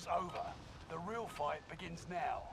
is over. The real fight begins now.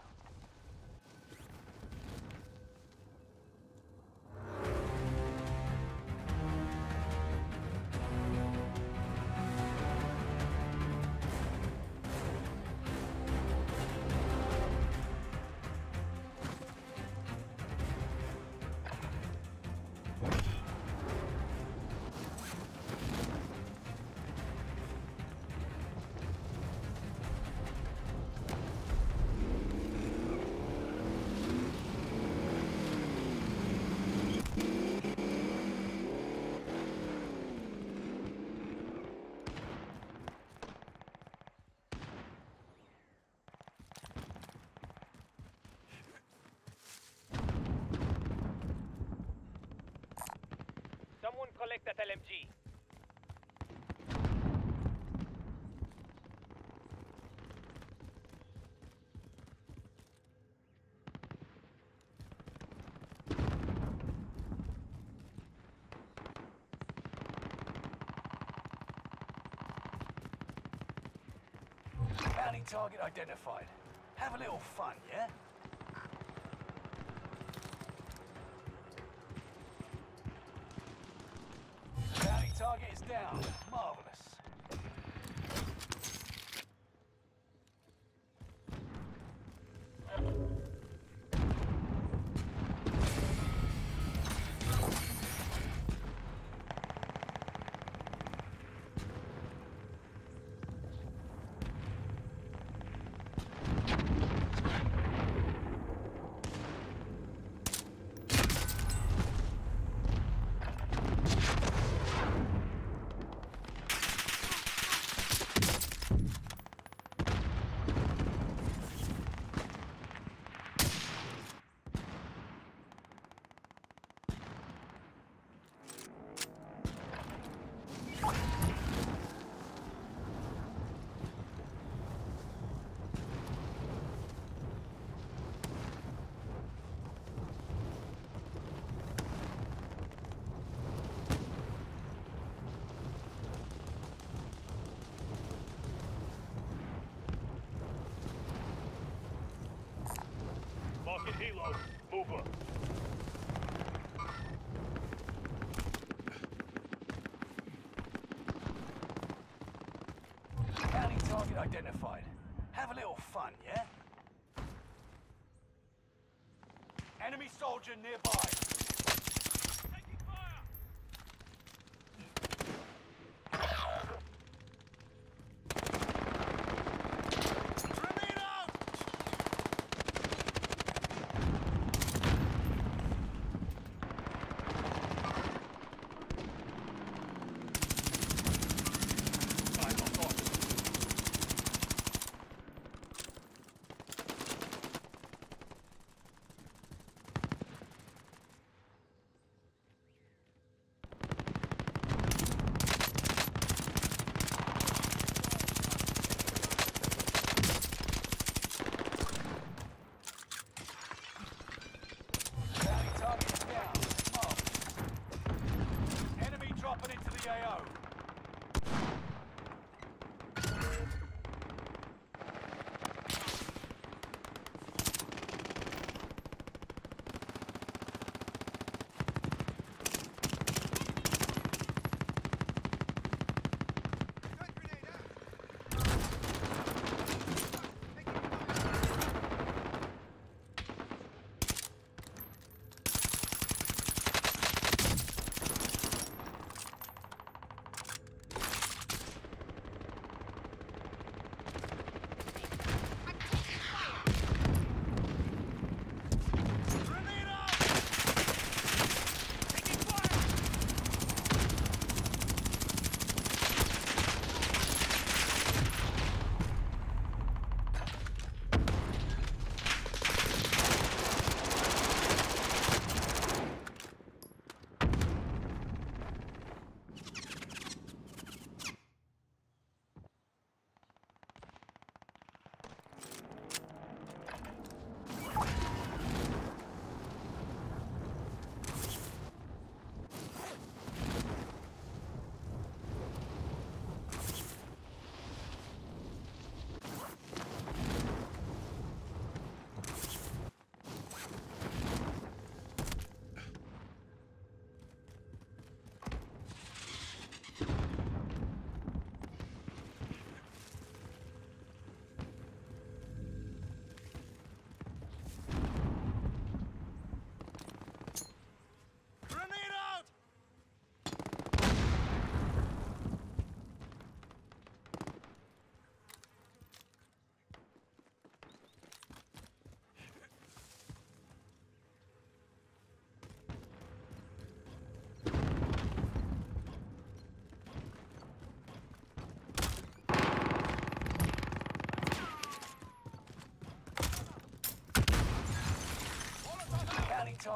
Someone that LMG. Bounty target identified. Have a little fun, yeah? Bounty target is down. Marvelous. Mover. Bounty target identified. Have a little fun, yeah? Enemy soldier nearby. KO.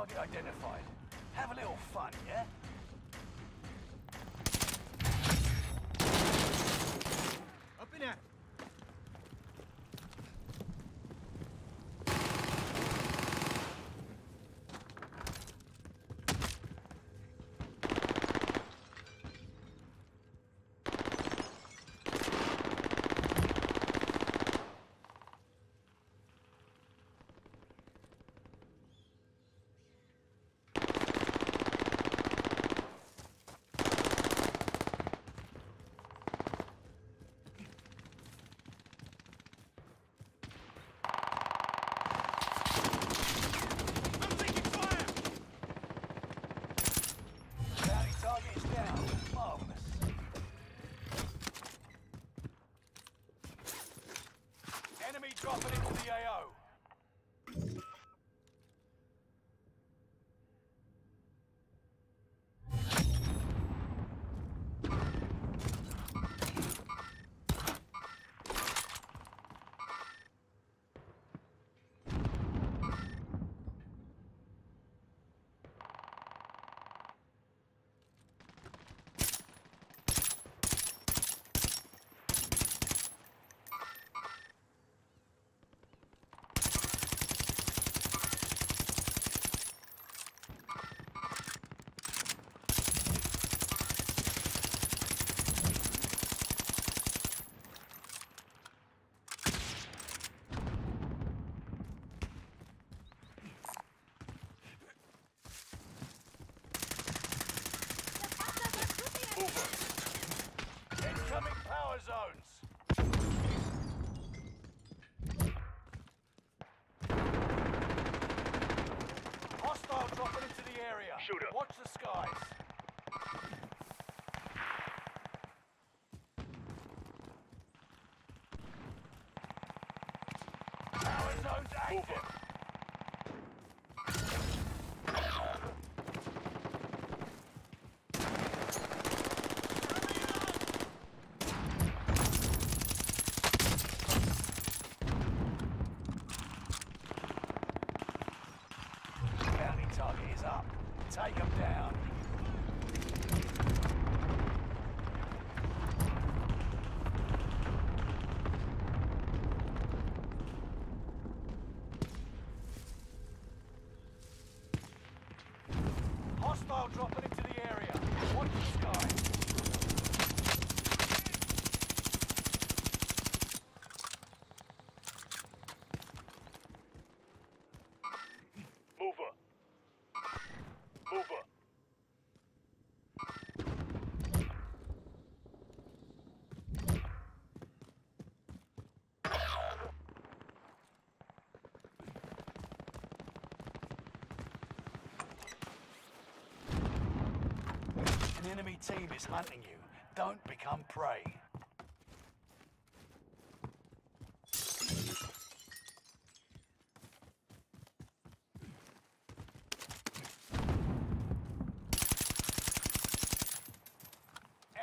Target identified. Have a little fun, yeah? Up in there. Zones active. Bounty target is up. Take them down. Hostile dropping enemy team is hunting you. Don't become prey.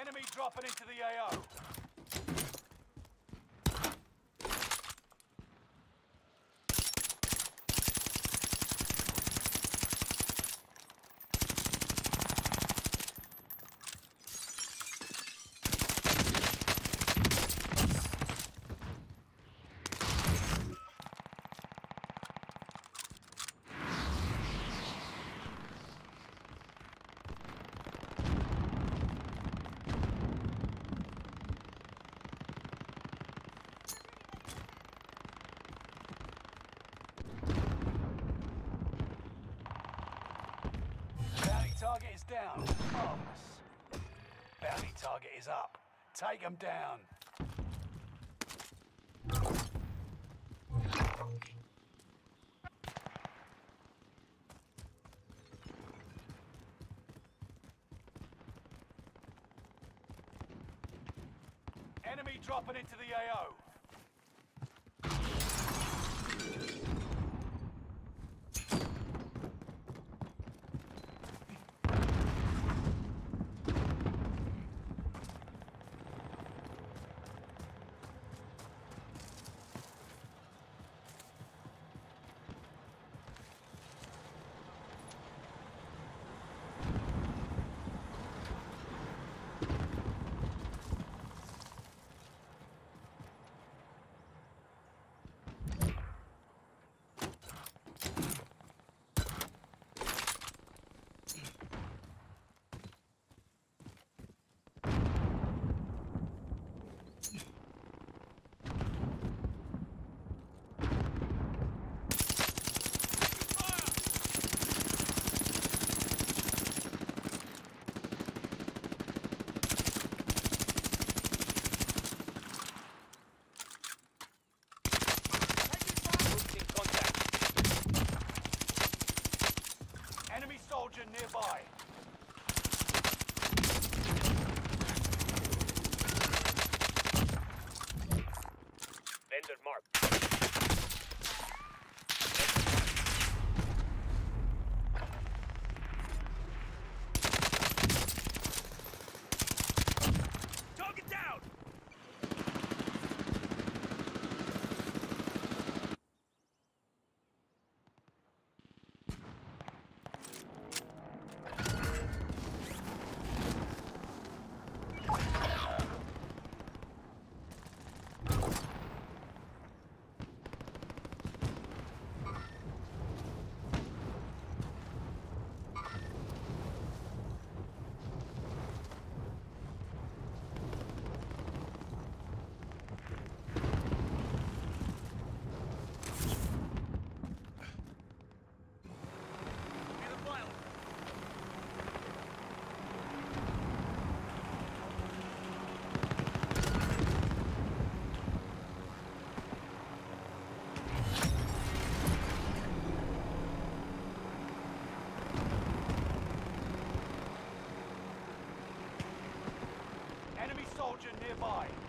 Enemy dropping into the AO. Bounty target is down. Marvelous. Bounty target is up. Take them down. Enemy dropping into the AO. Soldier nearby.